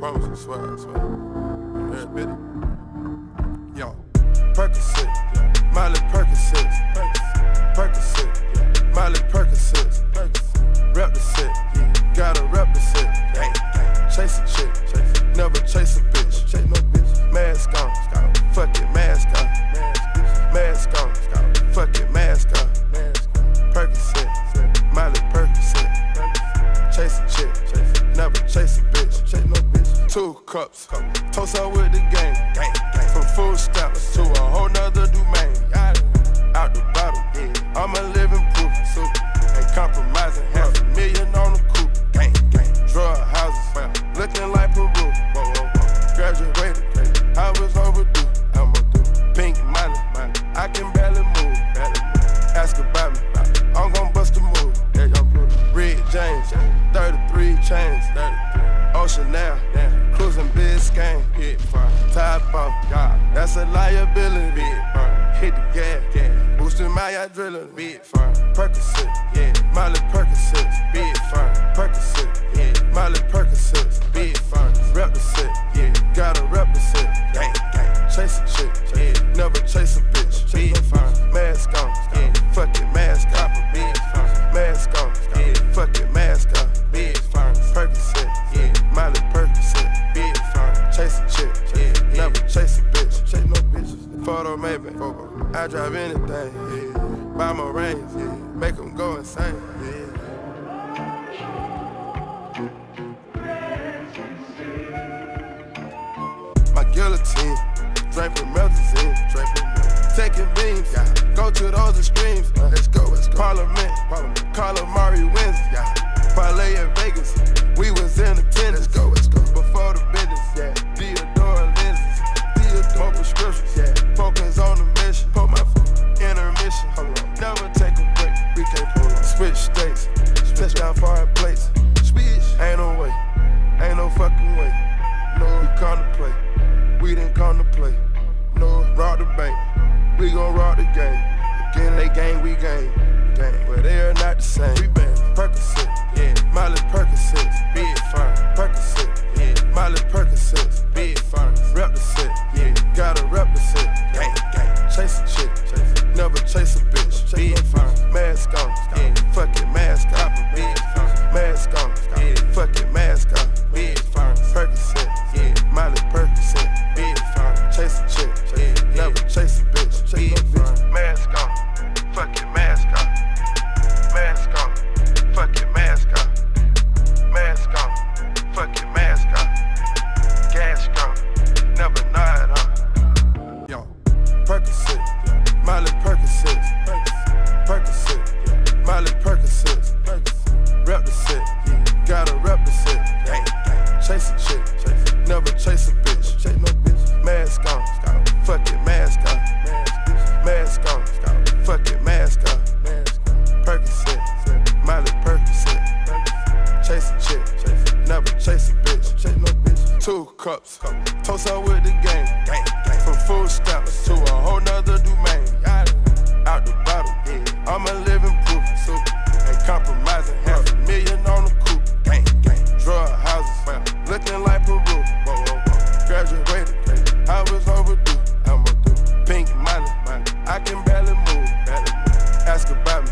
promise you, swear, I swear. Every bit. Yo, Percocet, molly Percocet, cups, toast up with the game. From food stamps off, that's a liability. Hit the gas, boosting my adrenaline. Big firm, Percocet, yeah, molly Percocet, big firm, Percocet, yeah, molly Percocet, insane, yeah. My guillotine, draped with melazine, with Taking beams, yeah. go to those extremes. Uh, let's go, let's go. Parliament, Parliament. Calamari wins, yeah. Parlay in Vegas, come to play. No, rock the bank, we gon' rock the game. Again, they gang, we gang, gang. But they are not the same. Up with the game, from food stamps to a whole nother domain, out the bottle, yeah. I'm a living proof, so ain't compromising, half a million on the coupe, drug houses, looking like Peru, graduated, I was overdue, I'm a pink money, I can barely move, ask about me,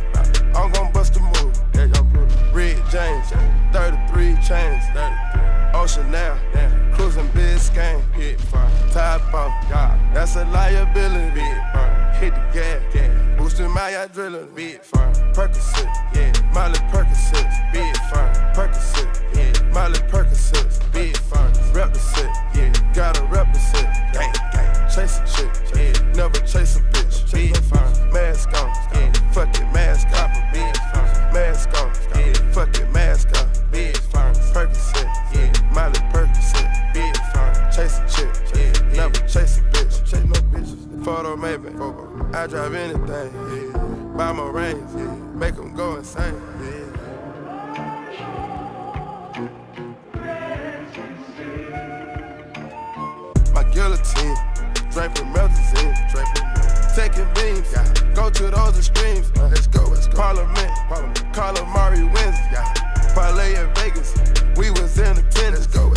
I'm gon' bust a move, Rick James, 33 chains, Ocean now, cruising Biscayne, hit top off, that's a liability, uh, hit the gas, boosting my adrenaline, big firm, Percocet, photo maybe, I drive anything, buy my range, make them go insane. My guillotine, melazine, draped with taking beams. Go to those extremes. Uh, let's go, let's go. Parliament, Parliament. Calamari wins. Yeah. Parlay in Vegas. We was in attendance. Let's go,